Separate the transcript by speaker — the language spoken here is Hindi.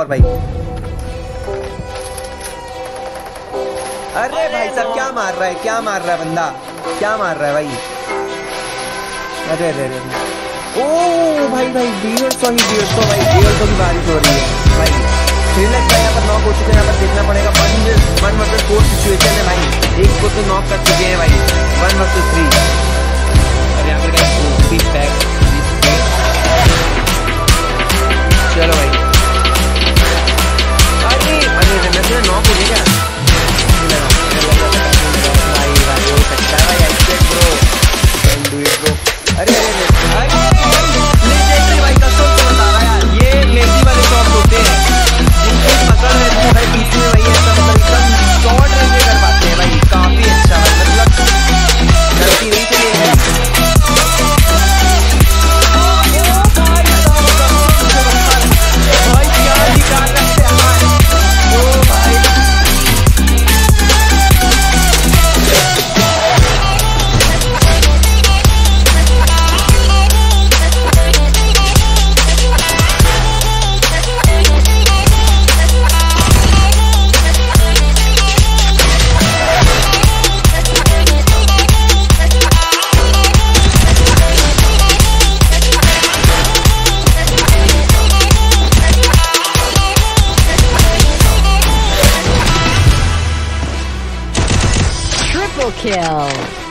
Speaker 1: और भाई। अरे भाई साहब क्या मार रहा है क्या मार रहा है बंदा? क्या मार रहा है भाई? अरे अरे अरे ओ भाई भाई डेढ़ सौ ही डेढ़ सौ भाई डेढ़ सौ की बारिश हो रही है। भाई श्रीलंका यहाँ पर नॉक हो चुके हैं यहाँ पर देखना पड़ेगा। One one versus four situation है भाई। एक को तो नॉक कर चुके हैं भाई। One versus three
Speaker 2: Triple kill.